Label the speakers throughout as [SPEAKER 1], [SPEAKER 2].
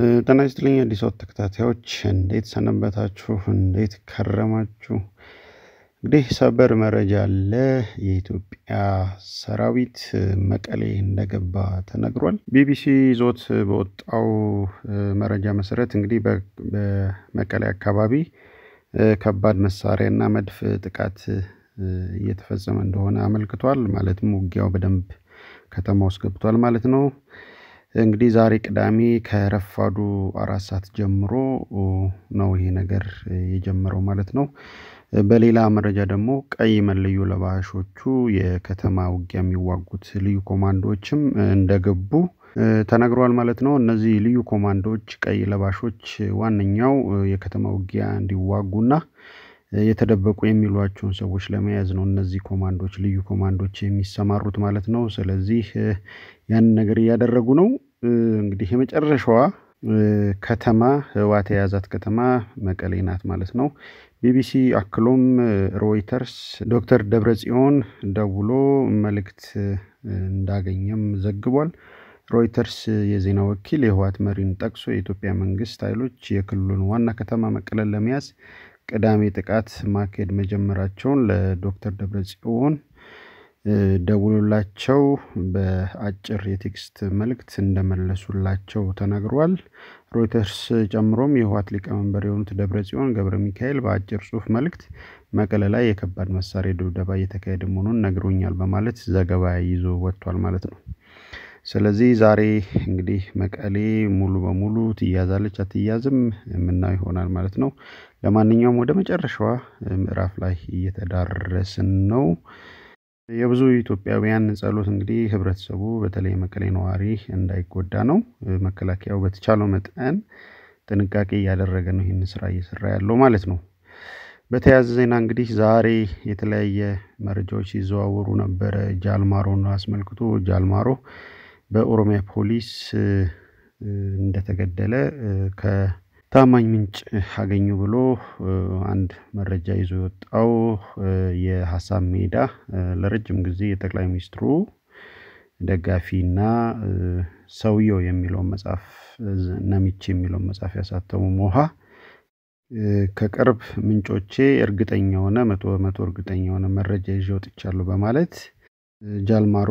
[SPEAKER 1] ጤና ይስጥልኝ አዲስ አበባ ተከታታዮች እንዴት ሰነበታችሁ? እንዴት ከረማችሁ? እንግዲህ ሰበር መረጃ አለ። የኢትዮጵያ ሰራዊት መቀሌ እንደገባ ተነግሯል። ቢቢሲ ይዞት በወጣው መረጃ መሰረት እንግዲህ በመቀሌ አካባቢ ከባድ መሳሪያና መድፍ ጥቃት እየተፈጸመ እንደሆነ አመልክቷል። ማለትም ውጊያው በደንብ ከተማ ውስጥ ገብቷል ማለት ነው። እንግዲህ ዛሬ ቅዳሜ ከረፋዱ አራት ሰዓት ጀምሮ ነው ይሄ ነገር የጀመረው ማለት ነው። በሌላ መረጃ ደግሞ ቀይ መለዮ ለባሾቹ የከተማ ውጊያ የሚዋጉት ልዩ ኮማንዶዎችም እንደገቡ ተነግሯል ማለት ነው። እነዚህ ልዩ ኮማንዶዎች ቀይ ለባሾች ዋነኛው የከተማ ውጊያ እንዲዋጉና የተደበቁ የሚሏቸውን ሰዎች ለመያዝ ነው እነዚህ ኮማንዶች ልዩ ኮማንዶች የሚሰማሩት ማለት ነው። ስለዚህ ያንን ነገር እያደረጉ ነው። እንግዲህ የመጨረሻዋ ከተማ ህወሓት የያዛት ከተማ መቀሌ ናት ማለት ነው። ቢቢሲ አክሎም ሮይተርስ ዶክተር ደብረጽዮን ደውሎ መልእክት እንዳገኘም ዘግቧል። ሮይተርስ የዜና ወኪል የህወሓት መሪን ጠቅሶ የኢትዮጵያ መንግስት ኃይሎች የክልሉን ዋና ከተማ መቀለን ለመያዝ ቅዳሜ ጥቃት ማካሄድ መጀመራቸውን ለዶክተር ደብረጽዮን ደውሎላቸው በአጭር የቴክስት መልእክት እንደመለሱላቸው ተናግሯል። ሮይተርስ ጨምሮም የህወሓት ሊቀመንበር የሆኑት ደብረጽዮን ገብረ ሚካኤል በአጭር ጽሁፍ መልእክት መቀለ ላይ የከባድ መሳሪያ ድብደባ እየተካሄደ መሆኑን ነግሮኛል በማለት ዘገባ ይዞ ወጥቷል ማለት ነው። ስለዚህ ዛሬ እንግዲህ መቀሌ ሙሉ በሙሉ ትያዛለች አትያዝም የምናየው ይሆናል ማለት ነው። ለማንኛውም ወደ መጨረሻዋ ምዕራፍ ላይ እየተዳረስን ነው። የብዙ ኢትዮጵያውያን ጸሎት እንግዲህ ህብረተሰቡ በተለይ መቀሌ ነዋሪ እንዳይጎዳ ነው። መከላከያው በተቻለው መጠን ጥንቃቄ እያደረገ ነው ይህንን ስራ እየሰራ ያለው ማለት ነው። በተያያዘ ዜና እንግዲህ ዛሬ የተለያየ መረጃዎች ሲዘዋወሩ ነበረ ጃልማሮን አስመልክቶ ጃልማሮ በኦሮሚያ ፖሊስ እንደተገደለ ከታማኝ ምንጭ አገኙ ብሎ አንድ መረጃ ይዞ የወጣው የሀሳብ ሜዳ ለረጅም ጊዜ የጠቅላይ ሚኒስትሩ ደጋፊና ሰውየው የሚለውን መጽሐፍ ነሚቼ የሚለውን መጽሐፍ ያሳተሙ ሞሃ ከቅርብ ምንጮቼ እርግጠኛ የሆነ መቶ በመቶ እርግጠኛ የሆነ መረጃ ይዤ ወጥቻለሁ በማለት ጃልማሮ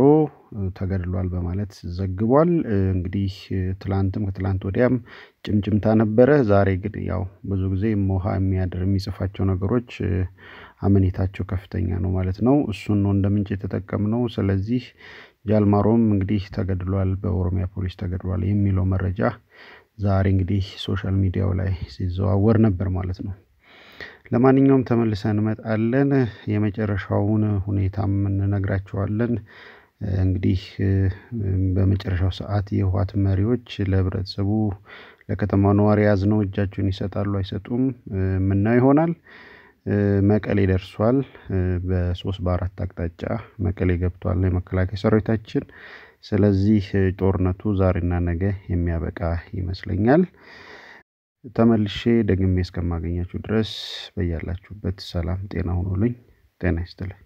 [SPEAKER 1] ተገድሏል በማለት ዘግቧል። እንግዲህ ትላንትም ከትላንት ወዲያም ጭምጭምታ ነበረ። ዛሬ ግን ያው ብዙ ጊዜ ሞሃ የሚያድር የሚጽፋቸው ነገሮች አመኔታቸው ከፍተኛ ነው ማለት ነው። እሱን ነው እንደ ምንጭ የተጠቀምነው። ስለዚህ ጃልማሮም እንግዲህ ተገድሏል በኦሮሚያ ፖሊስ ተገድሏል የሚለው መረጃ ዛሬ እንግዲህ social media ው ላይ ሲዘዋወር ነበር ማለት ነው። ለማንኛውም ተመልሰን እንመጣለን የመጨረሻውን ሁኔታም እንነግራችኋለን። እንግዲህ በመጨረሻው ሰዓት የህወሓት መሪዎች ለህብረተሰቡ ለከተማው ነዋሪ ያዝነው እጃቸውን ይሰጣሉ አይሰጡም የምናየው ይሆናል። መቀሌ ደርሷል። በሶስት በአራት አቅጣጫ መቀሌ ገብቷል የመከላከያ ሰራዊታችን። ስለዚህ ጦርነቱ ዛሬና ነገ የሚያበቃ ይመስለኛል። ተመልሼ ደግሜ እስከማገኛችሁ ድረስ በያላችሁበት ሰላም ጤና ሁኑልኝ። ጤና ይስጥልኝ